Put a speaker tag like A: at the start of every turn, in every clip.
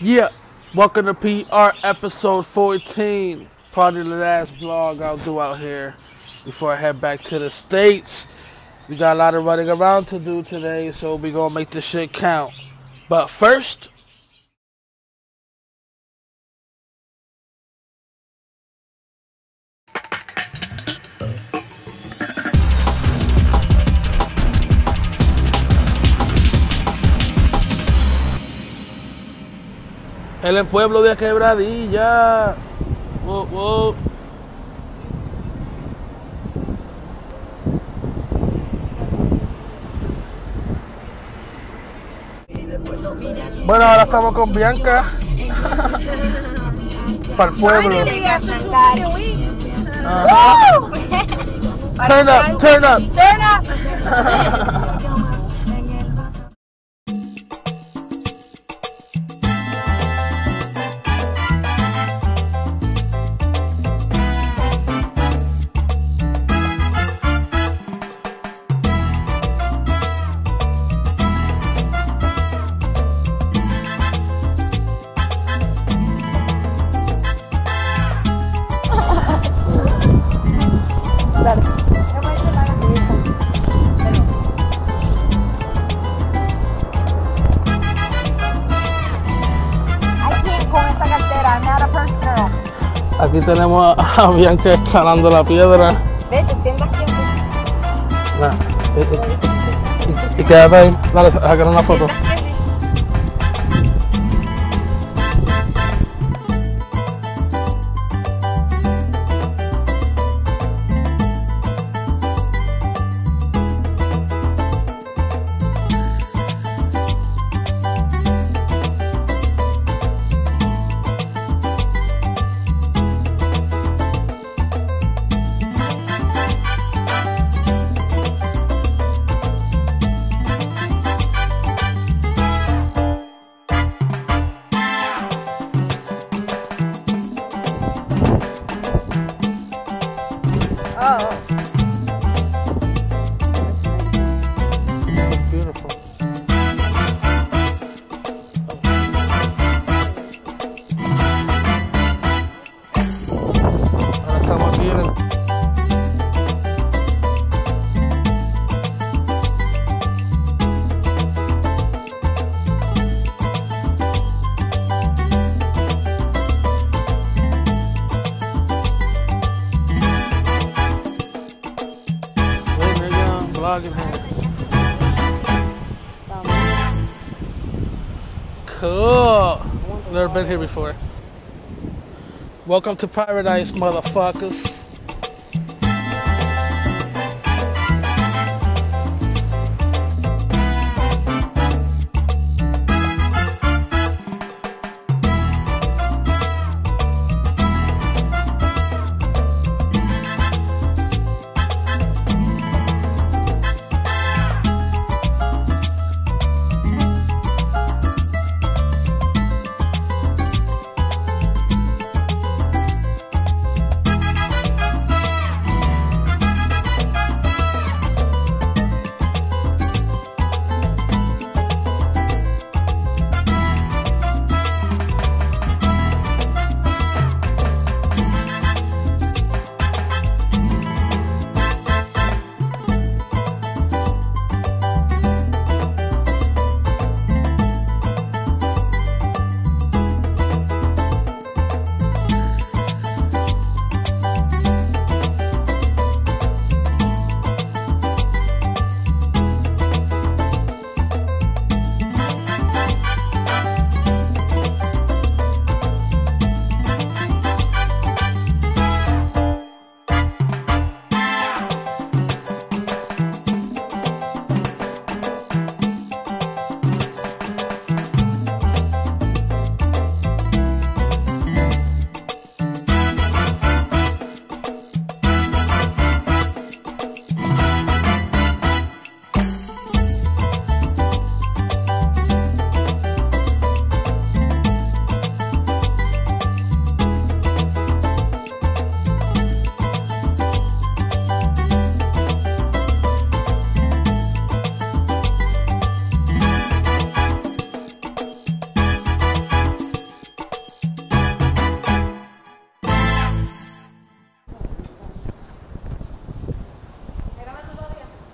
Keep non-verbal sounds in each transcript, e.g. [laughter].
A: Yeah, welcome to PR episode 14. Probably the last vlog I'll do out here before I head back to the States. We got a lot of running around to do today, so we gonna make this shit count. But first, en el pueblo de Quebradilla. Wow, wow. Bueno, ahora estamos con Bianca. [laughs] Para el pueblo. Ajá. Turn up, turn up.
B: Turn up. [laughs]
A: Aquí tenemos a Bianca escalando la piedra.
B: Vete, sienta aquí.
A: Nah, y, y- y quédate ahí, dale, sacar una foto. Cool. Never been here before. Welcome to paradise, motherfuckers.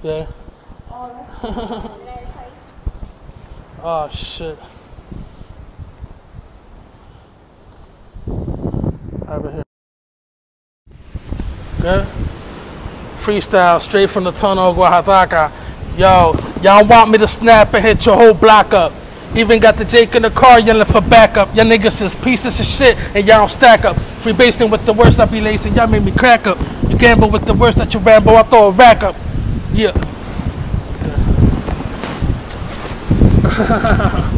A: Yeah. [laughs] oh shit. Over here. Good. Freestyle straight from the tunnel of Guajataca. Yo, y'all want me to snap and hit your whole block up. Even got the Jake in the car yelling for backup. Y'all niggas is pieces of shit and y'all don't stack up. Free basing with the worst I be lacing. Y'all made me crack up. You gamble with the worst that you ramble. I throw a rack up. Yeah. [laughs]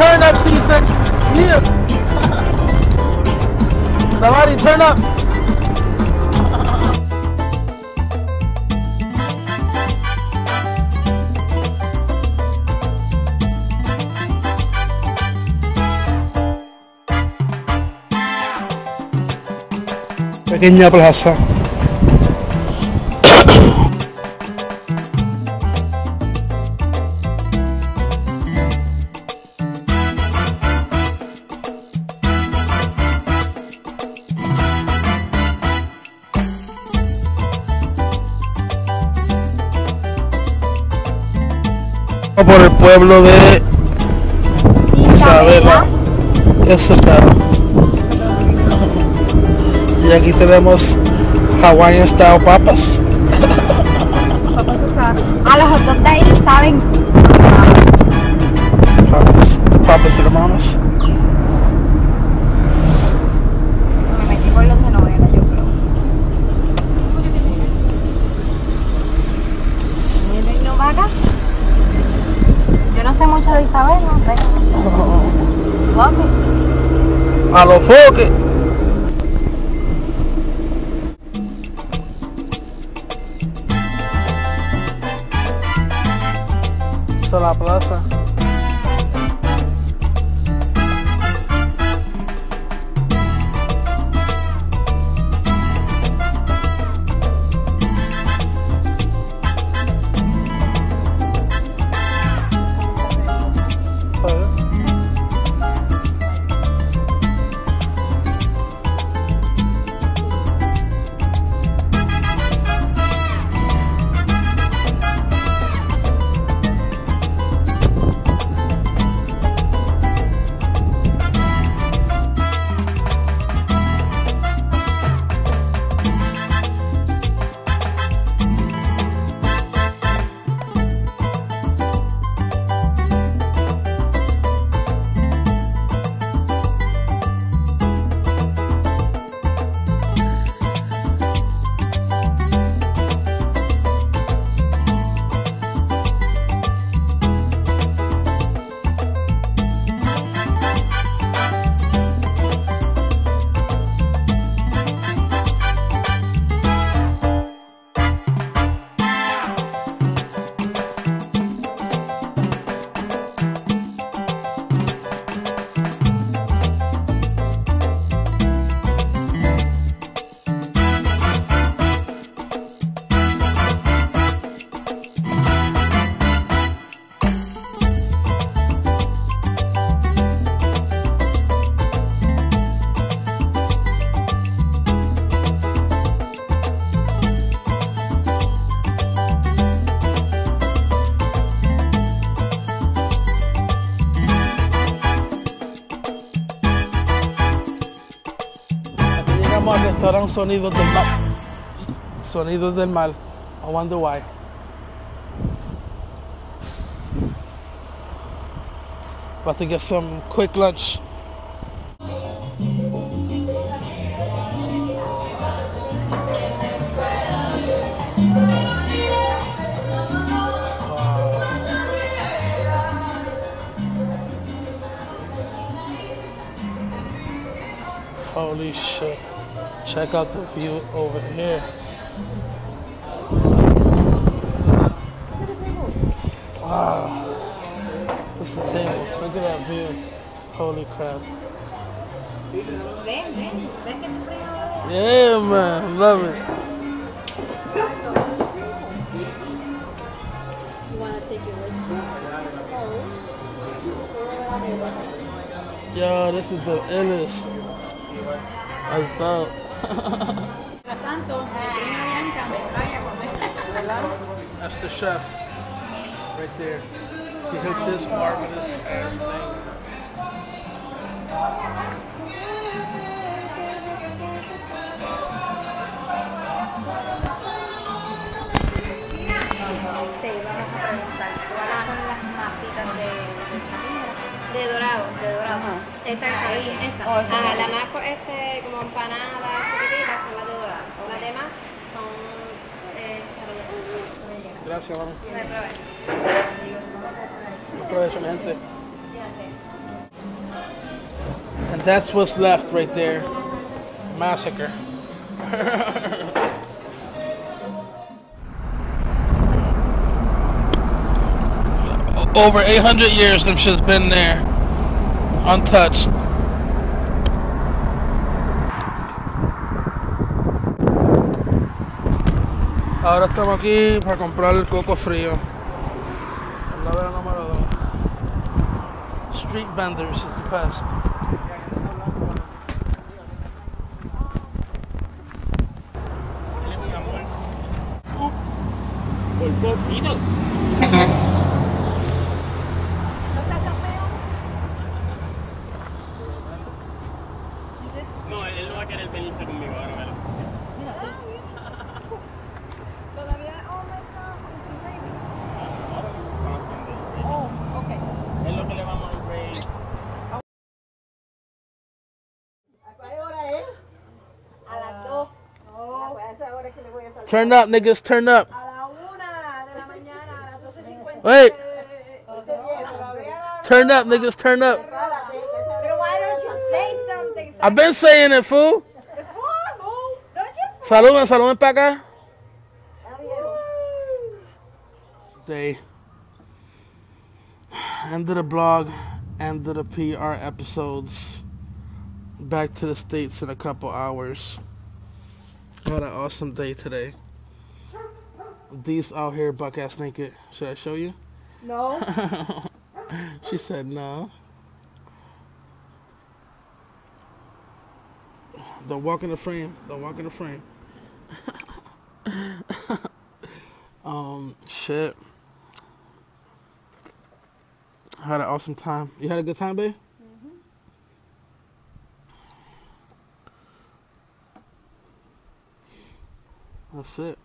A: Turn up, C-Sec. Yeah. Somebody turn up. Pequeña plaza. Pueblo de Isabela. Claro. Y aquí tenemos Hawaiian style papas.
B: A los hot dogs de ahí saben.
A: Papas, papas hermanos.
B: sé mucho de Isabel, no sé. Oh. Guapi.
A: A los foques. la plaza. Restaurante Sonidos del Mal. Sonidos del Mal. I wonder why. About to get some quick lunch. Holy shit. Check out the view over here. Wow. That's the table. Look at that view. Holy crap. Yeah, man. Love it.
B: You want to take it with you?
A: Yo, this is the illest. That's dope.
B: Mientras tanto, mi prima Bianca me trae a comer.
A: That's the chef. Right there. He hooked this marvelous ass thing.
B: Te iba a preguntar cuáles son las mapitas de, de?
C: De dorado. Esta ahí, esa.
B: Oh, esa.
C: Ajá, la más este, como empanadas chiquititas son las de dorado. Las demás son eh.
A: Gracias, mami.
C: Me probé.
A: Provecho, mi gente. And that's what's left right there. Massacre. [laughs] Over 800 years, them shit's been there. Untouched. Ahora estamos aquí para comprar el coco frío. La número 2. Street vendors is the best.
D: Por poquito.
A: Turn up, niggas, turn up.
E: A la una de la mañana, a las 12.50.
A: Wait,
E: Este viejo todavía
A: turn up, niggas, turn up.
B: Pero why don't you say something?
A: I've been saying it, fool. Saluden, saluden para acá. They ended the blog, ended the PR episodes. Back to the States in a couple hours. What an awesome day today. These out here buck ass naked. Should I show you?
E: No. [laughs]
A: she said no. Don't walk in the frame. Don't walk in the frame. [laughs] um, shit. I Had an awesome time. You had a good time, babe? That's it.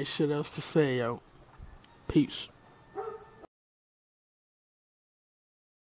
A: Ain't shit else to say, yo. Peace.